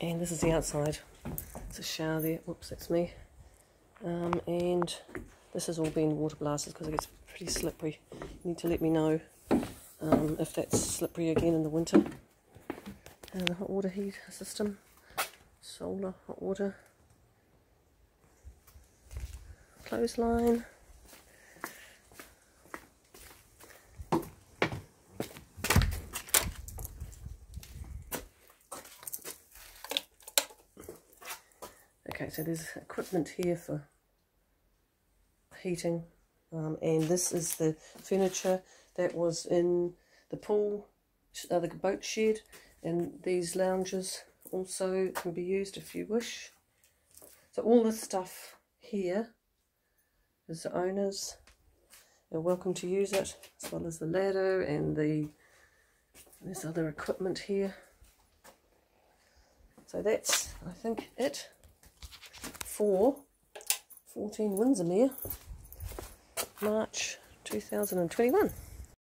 And this is the outside. It's a shower there. Whoops, that's me. Um, and this has all been water blasted because it gets pretty slippery. You need to let me know um, if that's slippery again in the winter. And the hot water heat system, solar hot water, clothesline. Okay, so there's equipment here for heating um, and this is the furniture that was in the pool, uh, the boat shed and these lounges also can be used if you wish. So all this stuff here is the owners. They're welcome to use it as well as the ladder and the there's other equipment here. So that's I think it for 14 Windermere, March 2021.